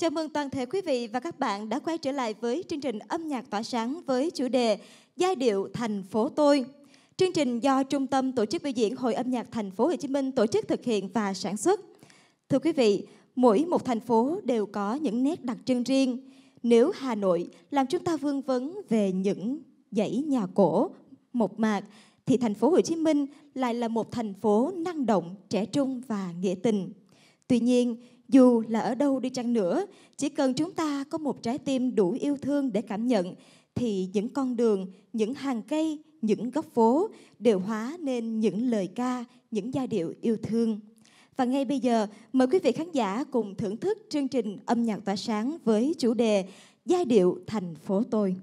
Chào mừng toàn thể quý vị và các bạn đã quay trở lại với chương trình âm nhạc tỏa sáng với chủ đề Giai điệu thành phố tôi. Chương trình do Trung tâm Tổ chức biểu diễn Hội âm nhạc thành phố Hồ Chí Minh tổ chức thực hiện và sản xuất. Thưa quý vị, mỗi một thành phố đều có những nét đặc trưng riêng. Nếu Hà Nội làm chúng ta vương vấn về những dãy nhà cổ, mộc mạc, thì thành phố Hồ Chí Minh lại là một thành phố năng động, trẻ trung và nghĩa tình. Tuy nhiên, dù là ở đâu đi chăng nữa, chỉ cần chúng ta có một trái tim đủ yêu thương để cảm nhận, thì những con đường, những hàng cây, những góc phố đều hóa nên những lời ca, những giai điệu yêu thương. Và ngay bây giờ, mời quý vị khán giả cùng thưởng thức chương trình âm nhạc tỏa sáng với chủ đề Giai điệu thành phố tôi.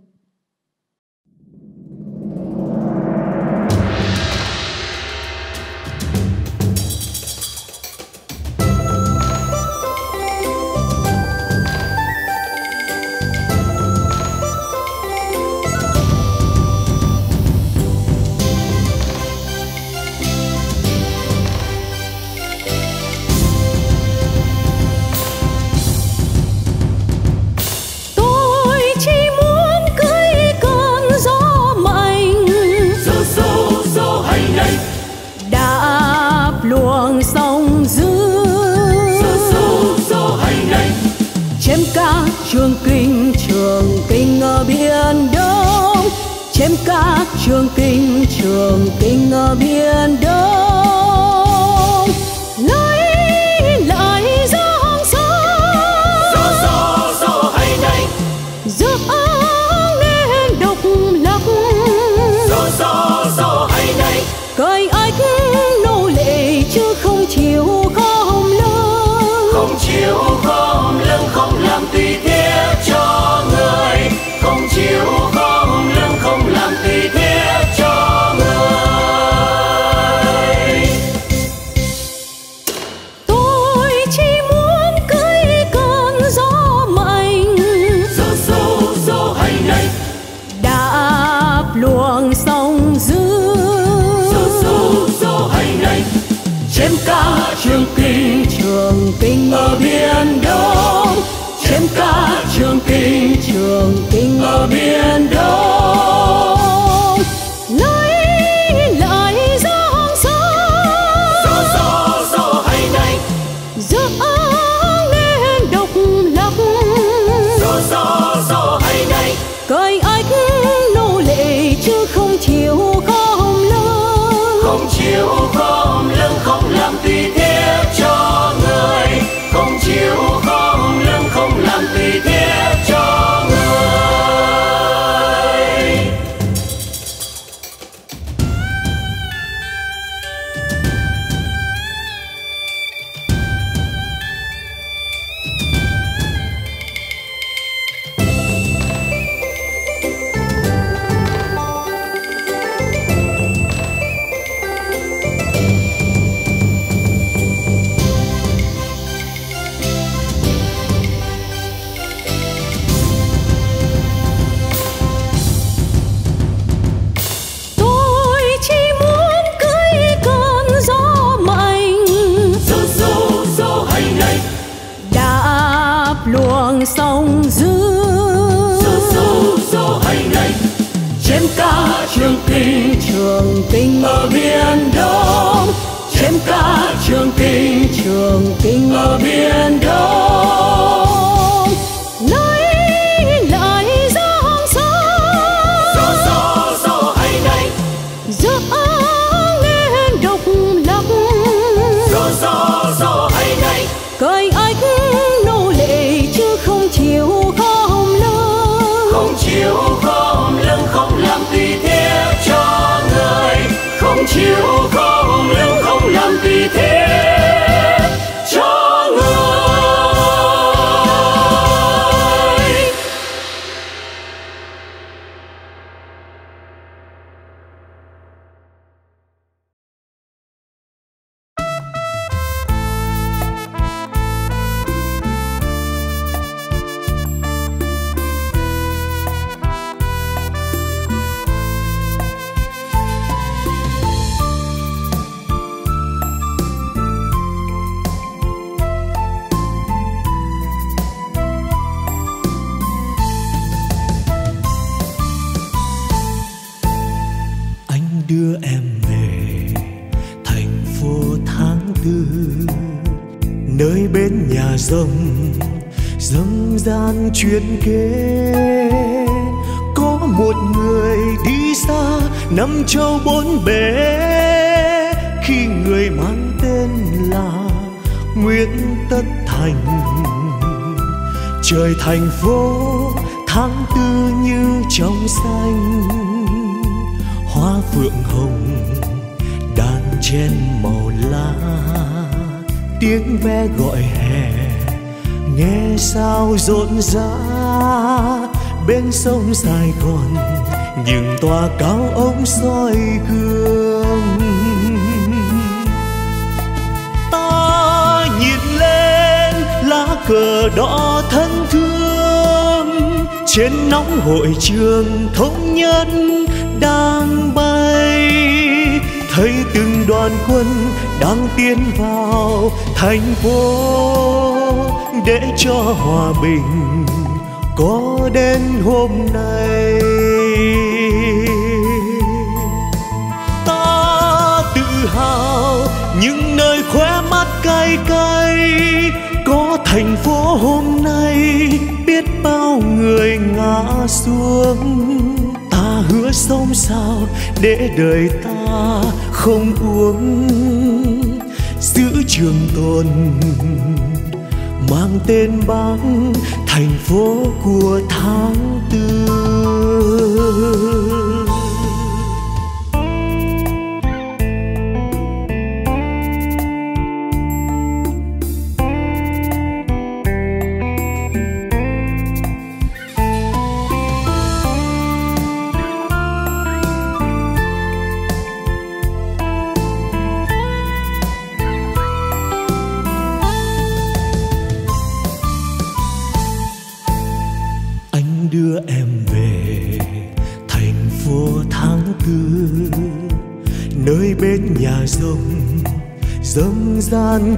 Trường kinh trường kinh ở biển đông. Chém cá, trường kinh trường kinh ở biển đông. Chuyện kể có một người đi xa năm châu bốn bể. Khi người mang tên là nguyễn tất thành. Trời thành phố, tháng tư như trong xanh. Hoa phượng hồng, đàn trên màu lá tiếng ve gọi hè nghe sao rộn rã. Bên sông sài gòn, những tòa cao ống soi gương. Ta nhìn lên lá cờ đỏ thân thương. Trên nóng hội trường thống nhất đang bay. Thấy từng đoàn quân đang tiến vào thành phố để cho hòa bình có đến hôm nay. Ta tự hào những nơi khóe mắt cay cay có thành phố hôm nay, biết bao người ngã xuống. Ta hứa sống sao để đời ta không uống. Giữ trường tồn mang tên bác thành phố của tháng tư.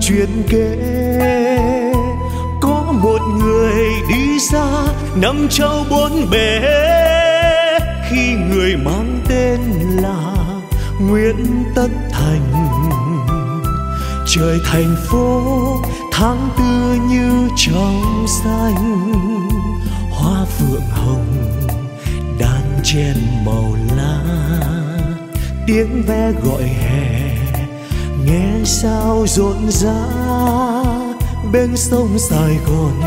Chuyện kể. Có một người đi xa năm châu bốn bể. Khi người mang tên là nguyễn tất thành. Trời thành phố, tháng tư như trong xanh. Hoa phượng hồng, đan chen màu lá. Tiếng ve gọi hè nghe sao rộn rã. Bên sông sài gòn,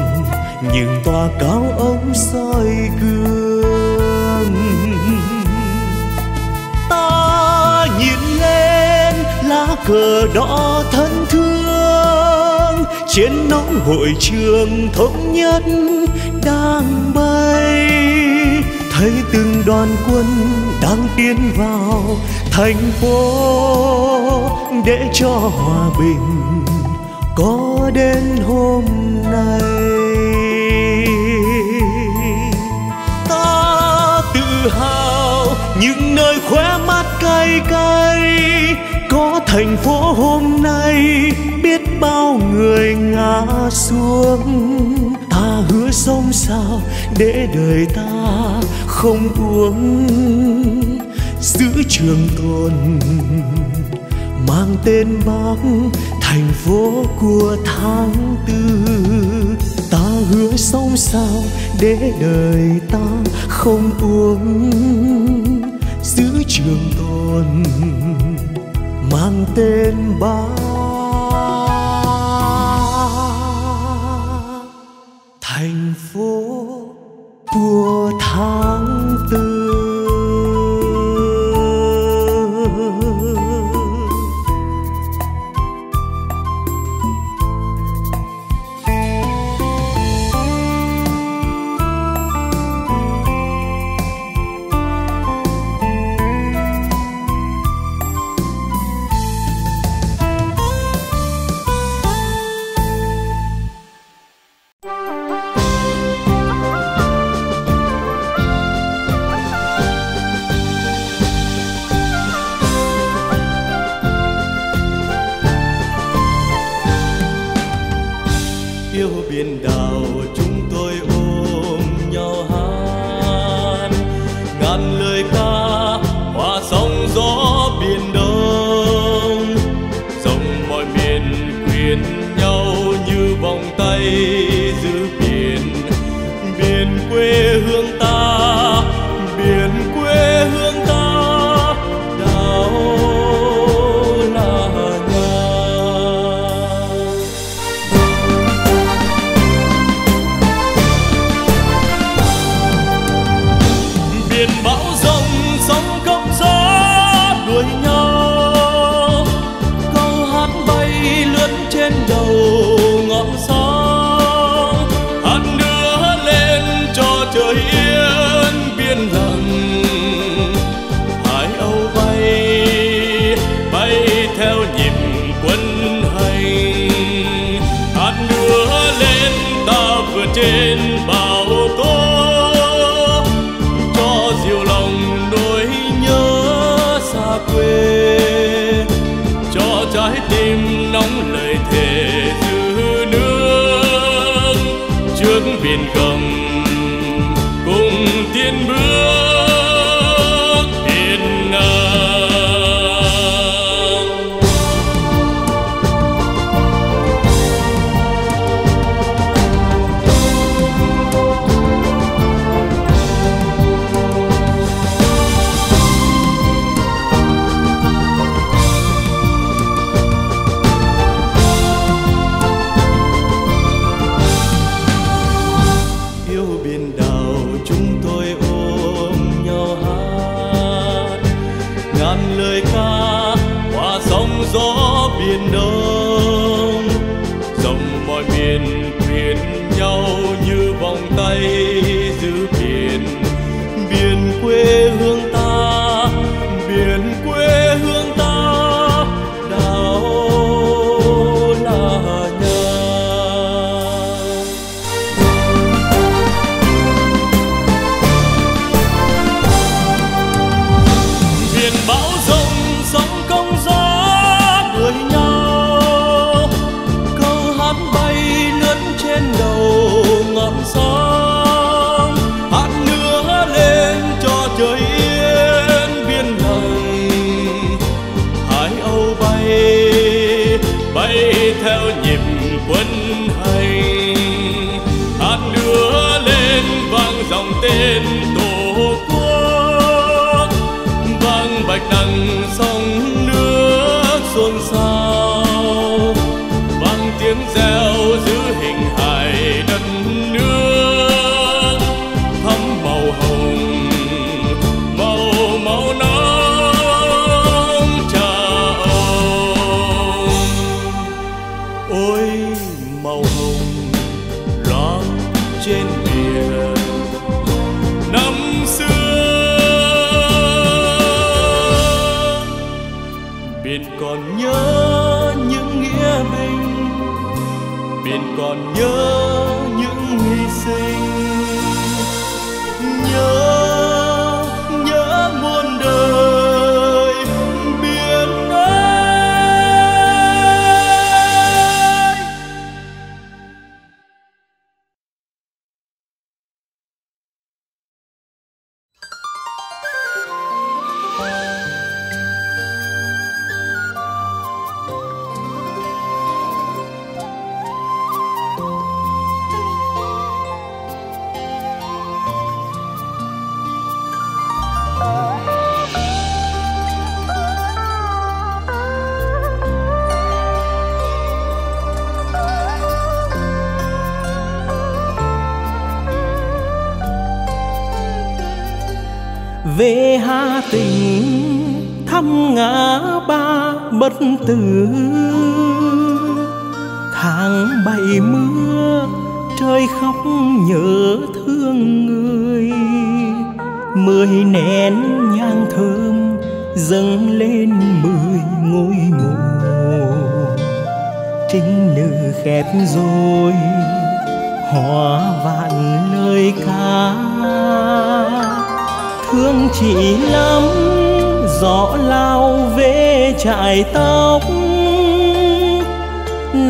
những tòa cao ống soi gương. Ta nhìn lên lá cờ đỏ thân thương. Trên nóng hội trường thống nhất đang bay. Thấy từng đoàn quân đang tiến vào thành phố để cho hòa bình có đến hôm nay. Ta tự hào những nơi khóe mắt cay cay, có thành phố hôm nay biết bao người ngã xuống. Ta hứa sống sao để đời ta không uống giữ trường tồn, mang tên bác thành phố của tháng tư. Ta hứa sống sao để đời ta không uống giữ trường tồn, mang tên bác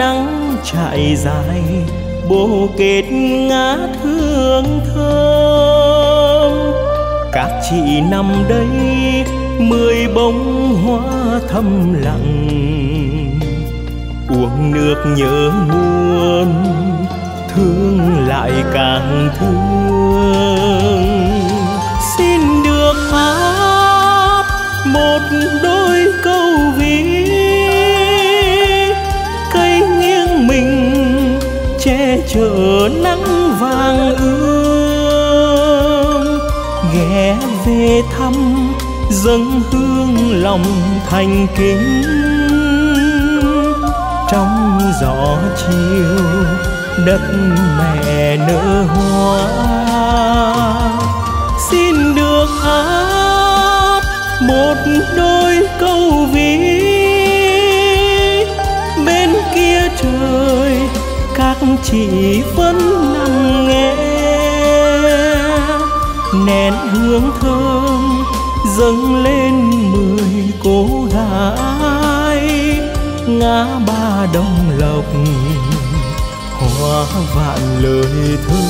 nắng trải dài, bồ kết ngã thương thơm. Các chị nằm đây, mười bông hoa thầm lặng. Uống nước nhớ muôn thương lại càng thương. Xin được hát một đôi câu ví. chờ nắng vàng ươm, ghé về thăm dâng hương lòng thành kính. Trong gió chiều đất mẹ nở hoa, xin được hát một đôi câu ví bên kia trời các chị vẫn nằm nghe nén hương thơm dâng lên mười cô gái. Ngã ba đồng lộc, hoa vạn lời thơ.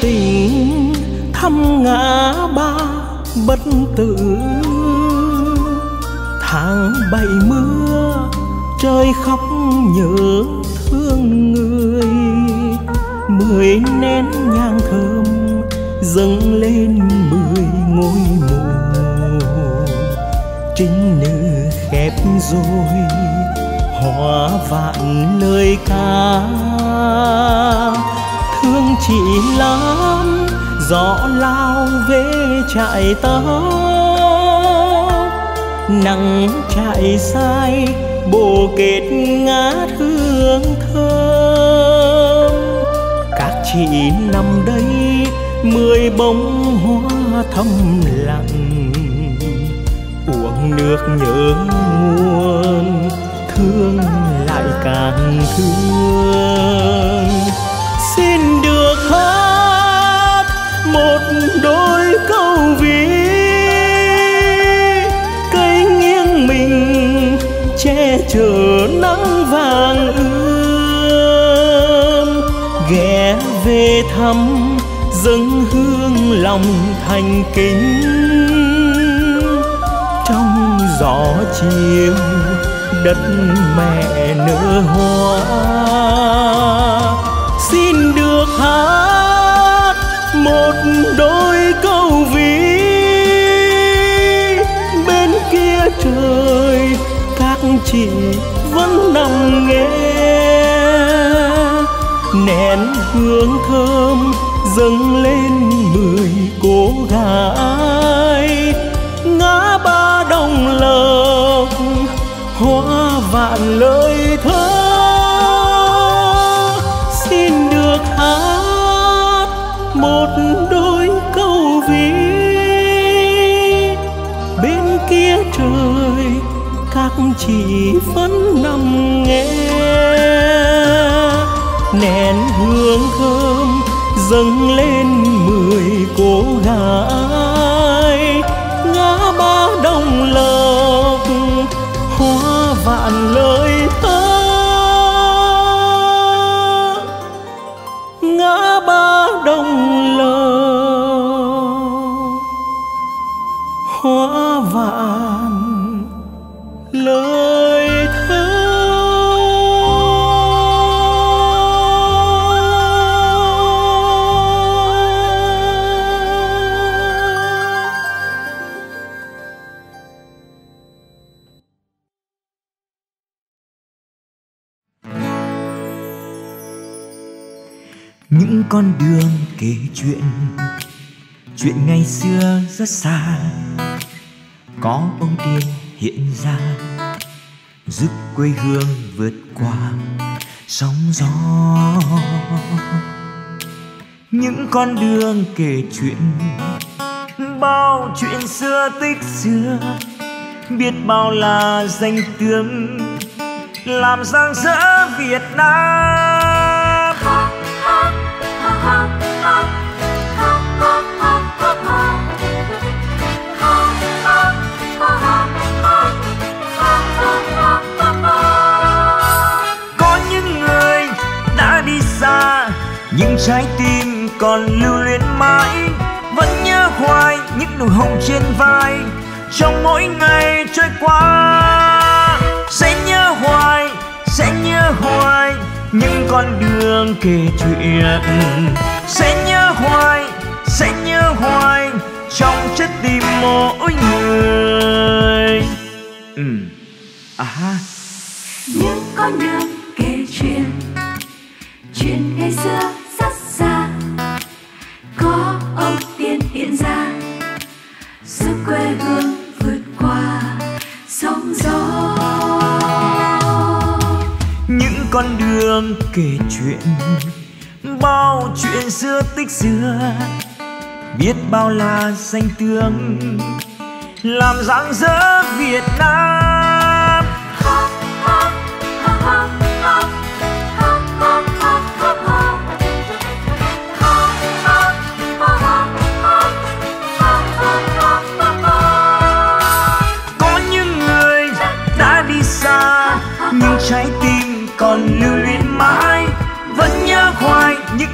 Tình thăm ngã ba bất tử. Tháng bảy mưa, trời khóc nhớ thương người. Mười nén nhang thơm dâng lên mười ngôi mộ. Trinh nữ khép rồi hóa vạn lời ca chị lắm, gió lao về trại tớ. Nắng trại sai, bồ kết ngát hương thơm. Các chị nằm đây, mười bông hoa thầm lặng. Uống nước nhớ nguồn, thương lại càng thương hát một đôi câu ví. Cây nghiêng mình che chở nắng vàng ươm. Ghé về thăm dâng hương lòng thành kính. Trong gió chiều đất mẹ nở hoa. Xin hát một đôi câu ví. Bên kia trời, các chị vẫn nằm nghe. Nén hương thơm dâng lên mười cô gái. Ngã ba đồng lộc, hoa vạn lời thơ. Các chỉ vẫn nằm nghe. Nén hương thơm dâng lên mười cô gái. Ngã ba đồng lộc, hoa vạn lời thơ chuyện ngày xưa rất xa. Có ông tiên hiện ra. Giúp quê hương vượt qua. Sóng gió. Những con đường kể chuyện. Bao chuyện xưa tích xưa. Biết bao là danh tướng làm rạng rỡ Việt Nam. Trái tim còn lưu luyến mãi, vẫn nhớ hoài những nụ hồng trên vai. Trong mỗi ngày trôi qua, sẽ nhớ hoài, sẽ nhớ hoài những con đường kể chuyện. Sẽ nhớ hoài, sẽ nhớ hoài trong trái tim mỗi người. Ừ. à ha. Những con đường thương kể chuyện, bao chuyện xưa tích xưa, biết bao là danh tướng làm rạng rỡ Việt Nam.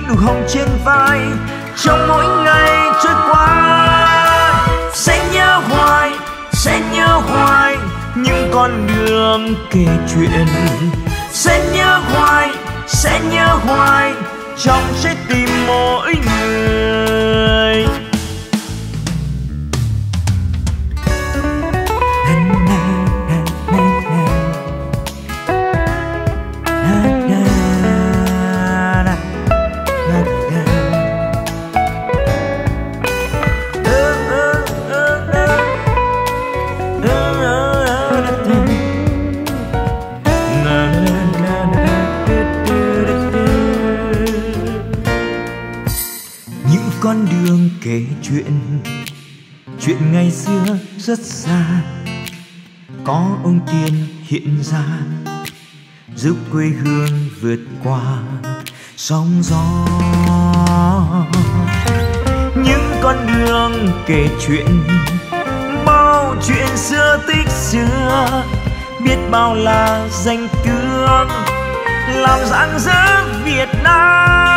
Nụ hồng trên vai. Trong mỗi ngày trôi qua, sẽ nhớ hoài, sẽ nhớ hoài những con đường kể chuyện. Sẽ nhớ hoài, sẽ nhớ hoài, trong trái tim mỗi người. Chuyện. Chuyện ngày xưa rất xa, có ông tiên hiện ra. Giúp quê hương vượt qua sóng gió. Những con đường kể chuyện, bao chuyện xưa tích xưa, biết bao là danh tướng. Làm rạng rỡ Việt Nam.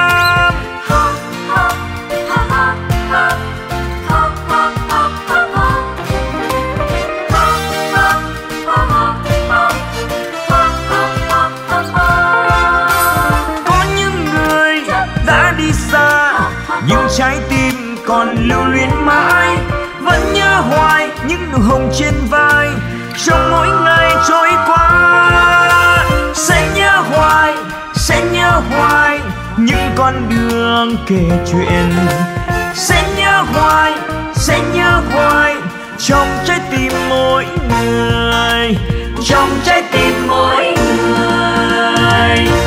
Còn lưu luyến mãi, vẫn nhớ hoài những nụ hồng trên vai. Trong mỗi ngày trôi qua, sẽ nhớ hoài, sẽ nhớ hoài những con đường kể chuyện. Sẽ nhớ hoài, sẽ nhớ hoài trong trái tim mỗi người, trong trái tim mỗi người.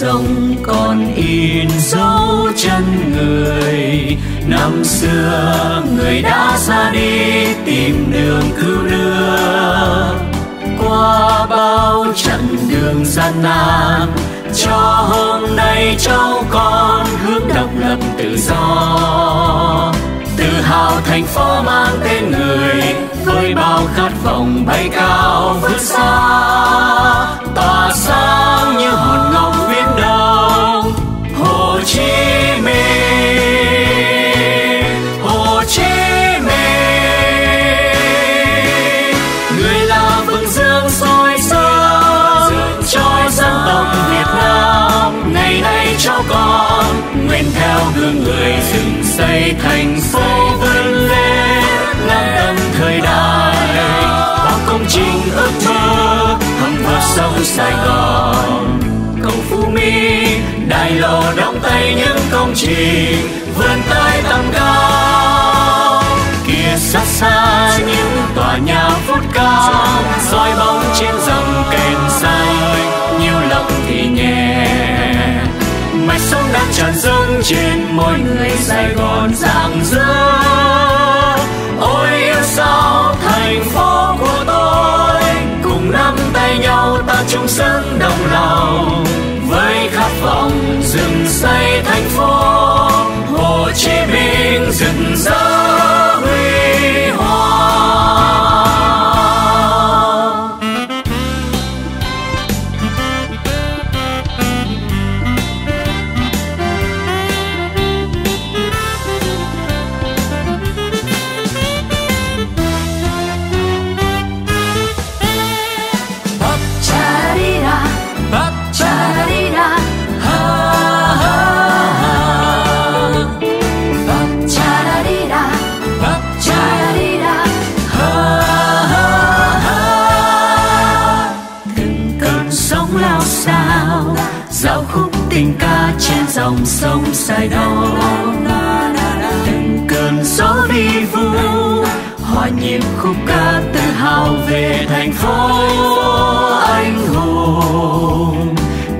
Sông con còn in dấu chân người. Năm xưa người đã ra đi tìm đường cứu nước. Qua bao chặng đường gian nan, cho hôm nay cháu con hướng độc lập tự do. Tự hào thành phố mang tên người, với bao khát vọng bay cao vươn xa. Tỏa sáng sao gương người dựng xây thành phố vươn lên. Làm tầm thời đại, bao công trình ước mơ hầm vượt sông Sài Gòn. Cầu Phú Mỹ đại lộ đóng tay những công trình vươn tới tầm cao. Kia xa xa những tòa nhà phút cao, soi bóng trên dòng kênh xanh. Nhiều lòng thì nhẹ tràn dâng trên mỗi người Sài Gòn rạng rỡ. Ôi yêu sao thành phố của tôi, cùng nắm tay nhau ta chung sức đồng lòng. Với khát vọng dựng xây thành phố, Hồ Chí Minh rực rỡ dạo khúc tình ca trên dòng sông sài gòn. Từng cơn gió vi vu hòa nhịp khúc ca tự hào về thành phố anh hùng.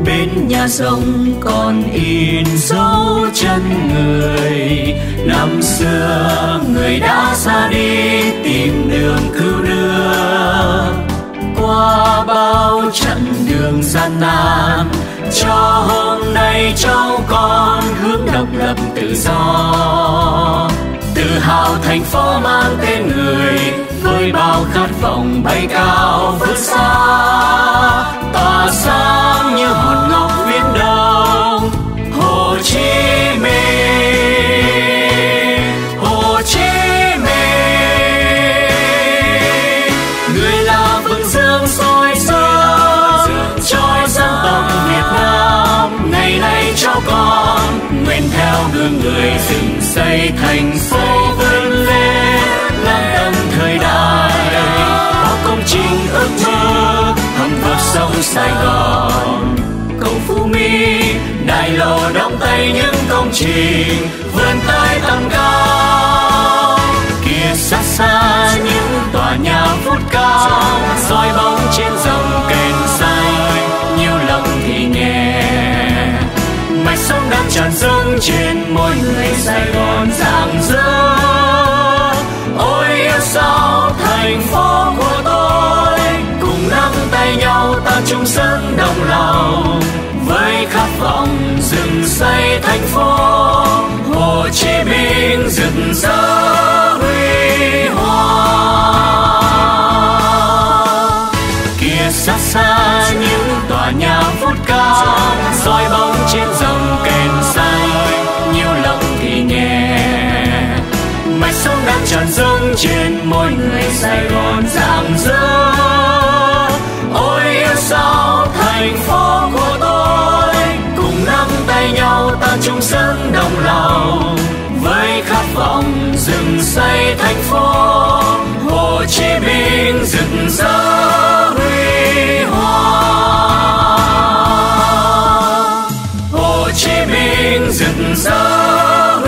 Bên nhà sông còn in dấu chân người. Năm xưa người đã ra đi tìm đường cứu đưa qua bao chặng đường gian nan cho hôm nay cháu con hướng độc lập tự do. Tự hào thành phố mang tên người, với bao khát vọng bay cao vươn xa. Tỏa sáng như hòn ngọc nguyện gương người dựng xây thành phố vươn lên. Làm tâm thời đại bao công trình ước mơ, hầm vượt sông sài gòn. Cầu phú mỹ đại lộ đóng tay những công trình, vươn tới tầm cao. Kia xa xa những tòa nhà phút cao, soi bóng trên dòng kênh xanh, nhiều lòng thì nghe mạch sông đang tràn dâng trên môi người sài gòn rạng rỡ. Ôi, yêu sao thành phố của tôi, cùng nắm tay nhau ta chung sức đồng lòng. Với khát vọng dựng xây thành phố, hồ chí minh rực rỡ, huy hoàng kia xa xa những tòa nhà vút cao soi bóng trên dòng kênh tràn dâng trên mỗi người sài gòn rạng rỡ. Ôi, yêu sao thành phố của tôi, cùng nắm tay nhau ta chung sức đồng lòng. Với khát vọng dựng xây thành phố, hồ chí minh rực rỡ, huy hoàng hồ chí minh rực rỡ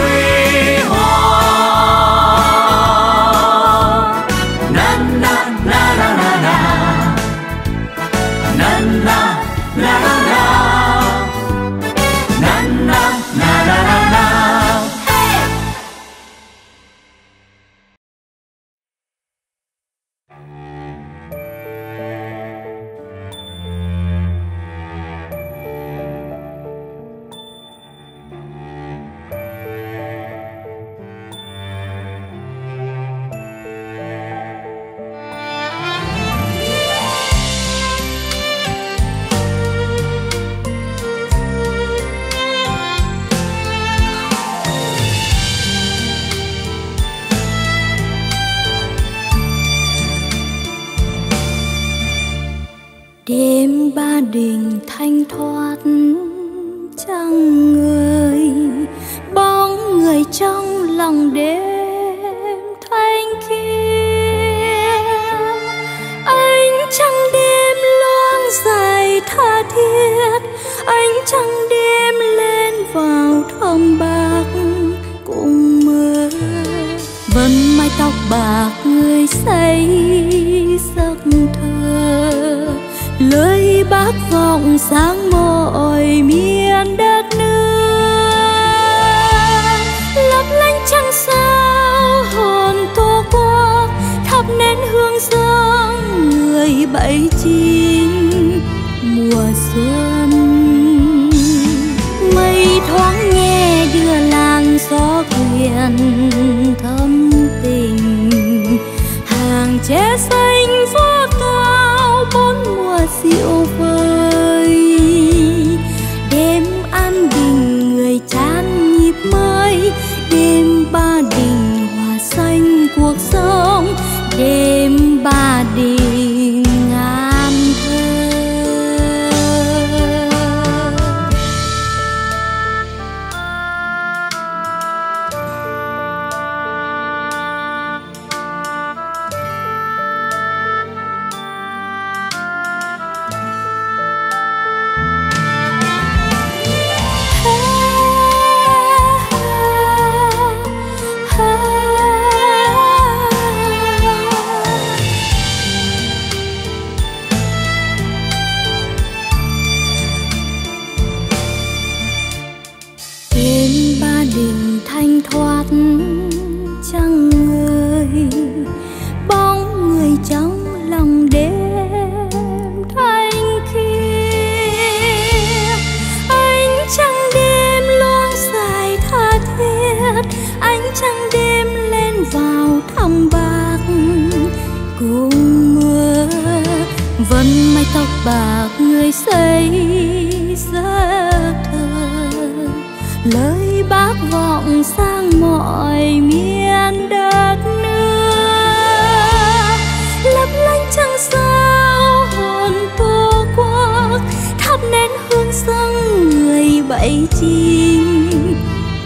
nén người bảy chim,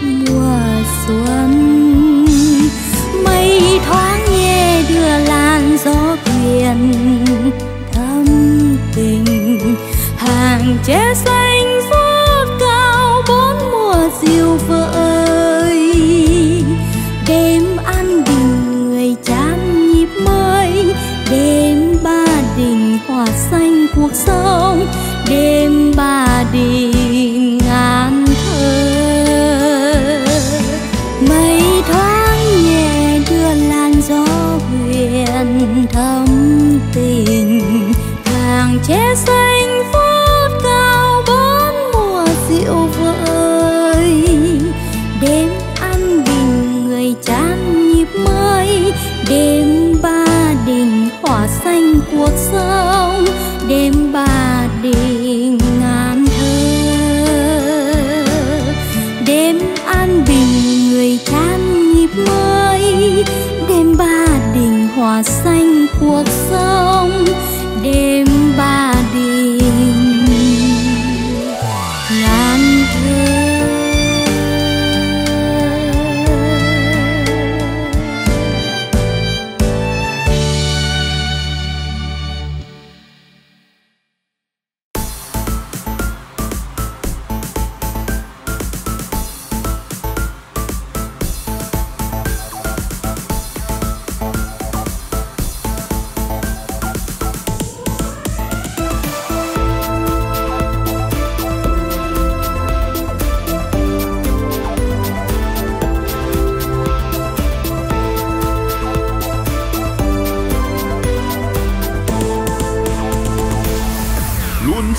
mùa xuân. Mây thoáng nhẹ đưa làn gió quyền thâm tình, hàng tre xanh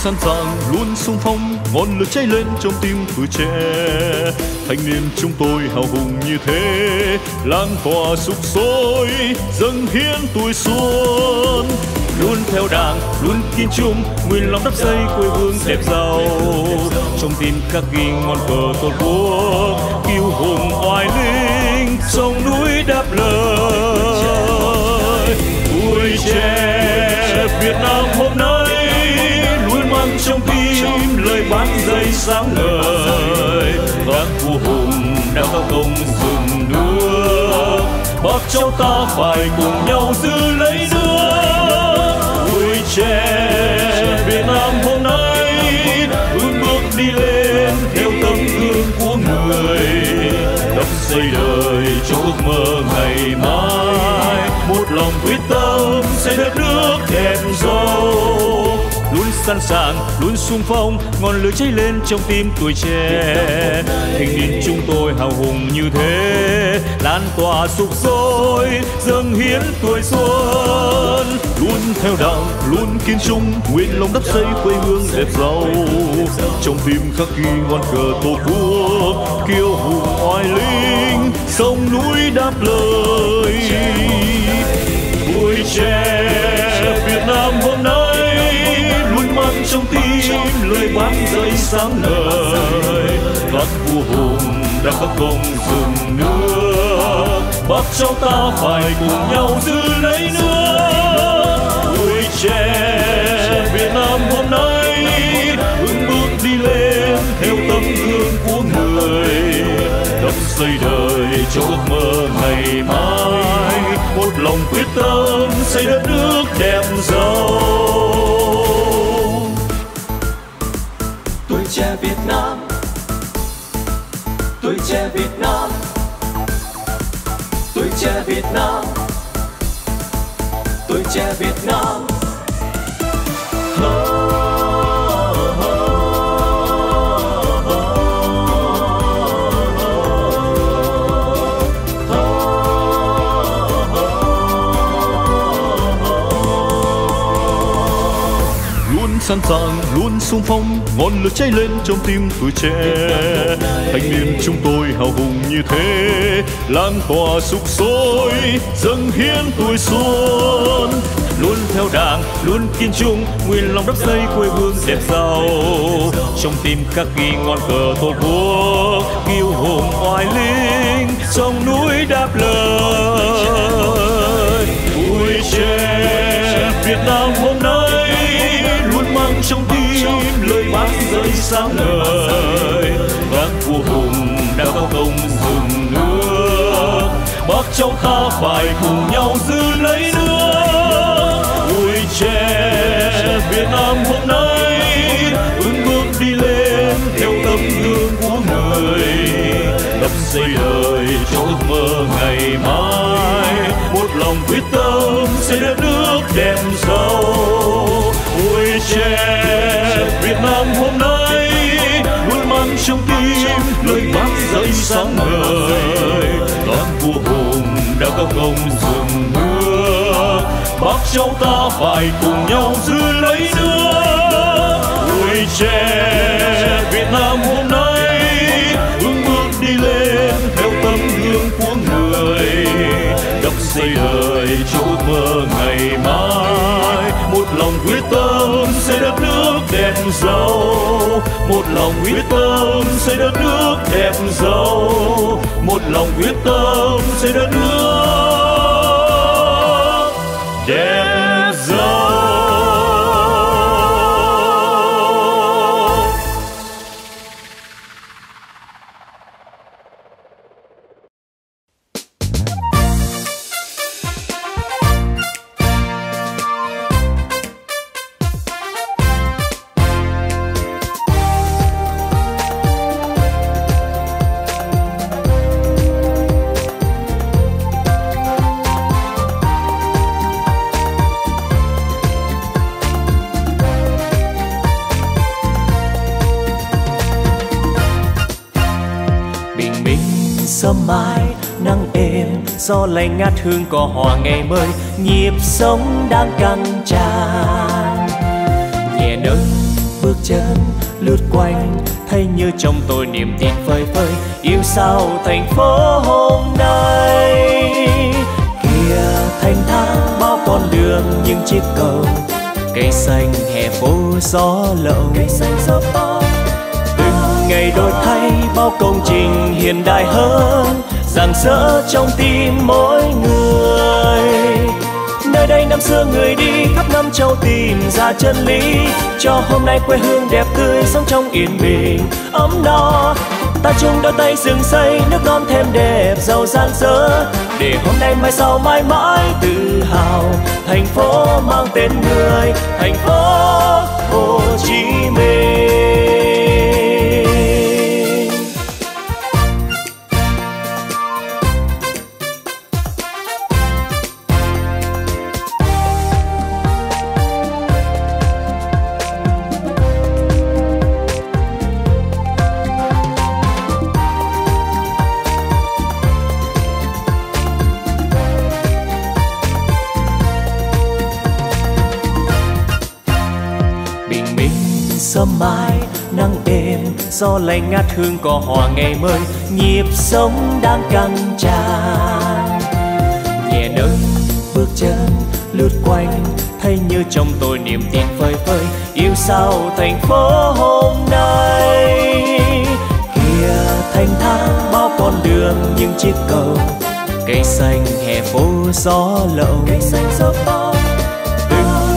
sẵn sàng luôn sung phong, ngọn lửa cháy lên trong tim tuổi trẻ. Thanh niên chúng tôi hào hùng như thế lan tỏa sục sôi, dâng hiến tuổi xuân. Luôn theo đảng, luôn kiên trung nguyện lòng đắp xây quê hương đẹp giàu. Trong tim khắc ghi ngọn cờ tổ quốc, kiêu hùng oai linh, sông núi đáp lời. Tuổi trẻ, Việt Nam trong tim lời bác dây sáng ngời. Các vua hùng đã có công dựng nước bác cháu ta phải cùng nhau giữ lấy nước. Tuổi trẻ Việt Nam hôm nay vững bước đi lên theo tấm gương của người. Đắp xây đời cho ước mơ ngày mai. Một lòng quyết tâm xây đất nước đẹp giàu sẵn sàng luôn sung phong, ngọn lửa cháy lên trong tim tuổi trẻ. Thanh niên chúng tôi hào hùng như thế, lan tỏa sục sôi, dâng hiến tuổi xuân. Luôn theo đảng luôn kiên trung, nguyện lòng đắp xây quê hương đẹp giàu. Trong tim khắc ghi ngọn cờ tổ quốc, kiêu hùng oai linh, sông núi đáp lời. Tuổi trẻ. Người bán rơi sáng ngời. Các vua hùng đã có công dựng nước. Bác cháu ta phải cùng nhau giữ lấy nước. Tuổi trẻ Việt Nam hôm nay vững bước đi lên theo tấm gương của người. Đắp xây đời cho ước mơ ngày mai. Một lòng quyết tâm xây đất nước đẹp giàu. Việt Nam. Tuổi trẻ Việt Nam. Tuổi trẻ Việt Nam. Tuổi trẻ Việt Nam. Luôn sẵn sàng, luôn sung phong, ngọn lửa cháy lên trong tim tuổi trẻ. Thanh niên chúng tôi hào hùng như thế lan tỏa sục sôi, dâng hiến tuổi xuân. Luôn theo đảng, luôn kiên trung, nguyện lòng đắp xây quê hương đẹp giàu. Trong tim khắc ghi ngọn cờ tổ quốc, kiêu hùng, oai linh trong núi đáp lời. Tuổi trẻ, Việt Nam hôm trong tim, lời bác rơi sáng ngời. Các vua hùng đã có công dựng nước. Bác cháu ta phải cùng nhau giữ lấy nước. Tuổi trẻ Việt Nam hôm nay vững bước đi lên theo tấm gương của người. Đắp xây đời cho ước mơ ngày mai. Một lòng quyết tâm xây đất nước đẹp giàu trẻ. Việt Nam hôm nay luôn mang trong tim, lời bác dậy sáng ngời. Toàn vua hùng đã có công dựng nước bác cháu ta phải cùng nhau giữ lấy nước. Tâm xây đất nước đẹp giàu. Một lòng quyết tâm xây đất nước đẹp giàu. Một lòng quyết tâm xây đất nước đẹp gió lạnh ngát hương cỏ hòa ngày mới nhịp sống đang căng tràn. Nhẹ nâng bước chân lướt quanh thấy như trong tôi niềm tin phơi phới. Yêu sao thành phố hôm nay? Kia thanh thang bao con đường những chiếc cầu. Cây xanh hè phố gió lộng. Cây xanh gió từng ngày đổi thay bao công trình hiện đại hơn rạng rỡ trong tim mỗi người. Nơi đây năm xưa người đi khắp năm châu tìm ra chân lý. Cho hôm nay quê hương đẹp tươi, sống trong yên bình, ấm no. Ta chung đôi tay dựng xây, nước non thêm đẹp, giàu rạng rỡ. để hôm nay mai sau mãi mãi tự hào, thành phố mang tên người, thành phố Hồ Chí Minh. Sớm mai, nắng êm gió lạnh ngát hương cỏ hòa ngày mới, nhịp sống đang căng tràn. Nhẹ nâng bước chân, lướt quanh, thấy như trong tôi niềm tin phơi phới, yêu sao thành phố hôm nay. Kia thanh thang bao con đường, những chiếc cầu, cây xanh hè phố gió lộng. Cây xanh gió bao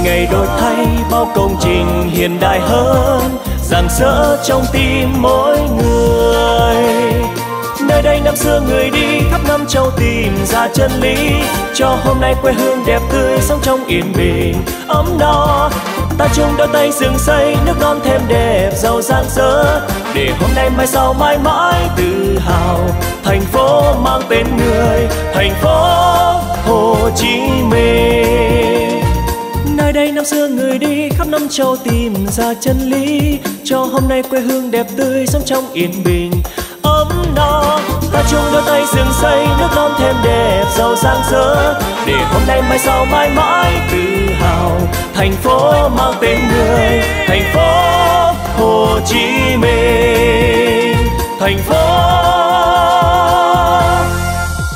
ngày đổi thay, bao công trình hiện đại hơn, rạng rỡ trong tim mỗi người. Nơi đây năm xưa người đi khắp năm châu tìm ra chân lý, cho hôm nay quê hương đẹp tươi sống trong yên bình, ấm no. Ta chung đôi tay dựng xây, nước non thêm đẹp, giàu rạng rỡ. Để hôm nay mai sau mãi mãi tự hào, thành phố mang tên người, thành phố Hồ Chí Minh nơi đây năm xưa người đi, khắp năm châu tìm ra chân lý. Cho hôm nay quê hương đẹp tươi, sống trong yên bình. Ấm no ta chung đôi tay dựng xây nước non thêm đẹp, giàu sang dở để hôm nay mai sau mãi mãi tự hào, thành phố mang tên người, thành phố Hồ Chí Minh. Thành phố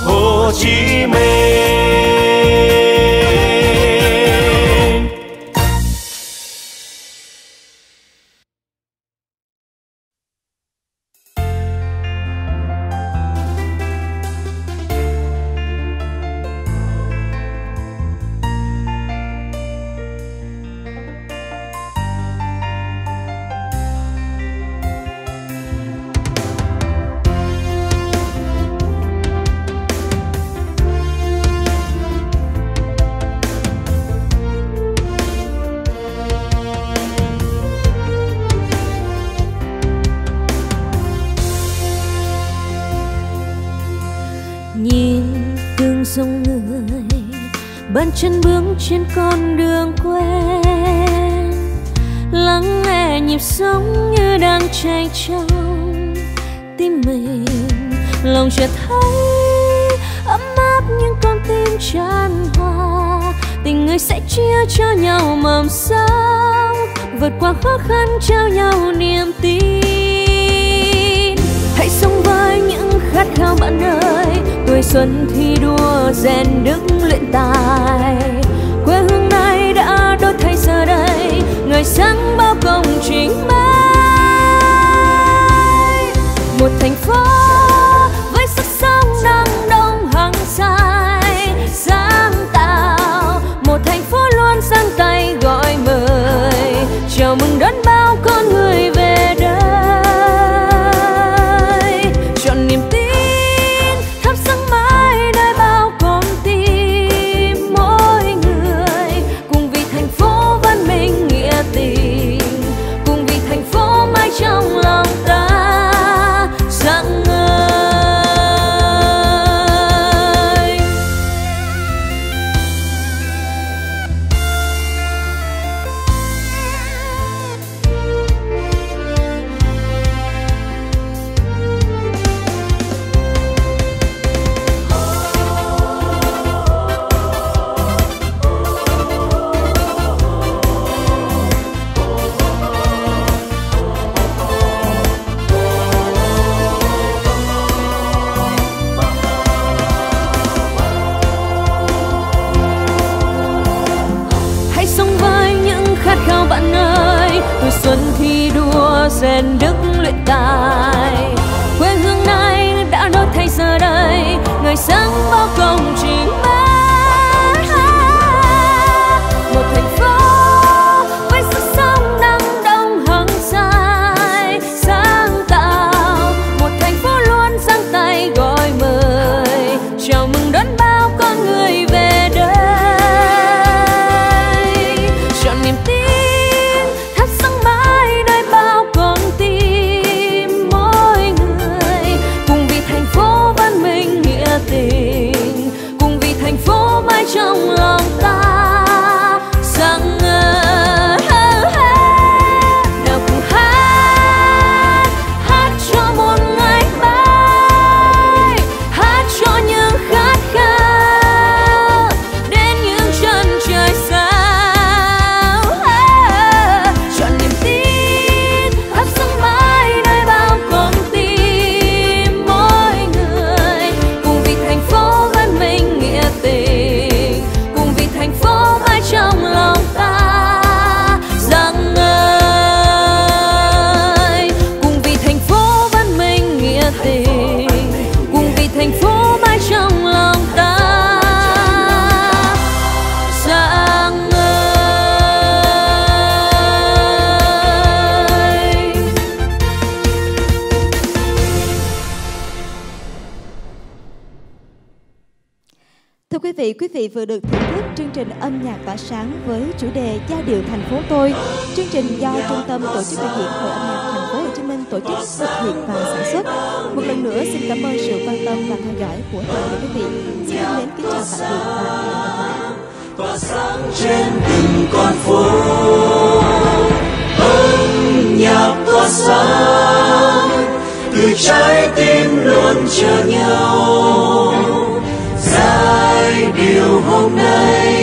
Hồ Chí Minh. Trên con đường quen. Lắng nghe nhịp sống như đang chảy trong tim mình. Lòng chợt thấy ấm áp những con tim tràn hòa. Tình người sẽ chia cho nhau mầm sống, vượt qua khó khăn trao nhau niềm tin. Hãy sống với những khát khao bạn ơi, tuổi xuân thi đua rèn đức luyện tài giờ đây, người sáng bao công trình mới một thành phố với sức sống năng đông hàng xa vị, quý vị vừa được thưởng thức chương trình âm nhạc tỏa sáng với chủ đề Giai điệu thành phố tôi. Chương trình do Trung tâm Tổ chức biểu diễn Hội âm nhạc thành phố Hồ Chí Minh tổ chức thực hiện và sản xuất. Một lần nữa xin cảm ơn sự quan tâm và theo dõi của toàn thể quý vị. Xin kính mến kính chào tạm biệt và hẹn gặp lại. tỏa sáng trên từng con phố âm nhạc tỏa sáng từ trái tim luôn chờ nhau giải điều hôm nay.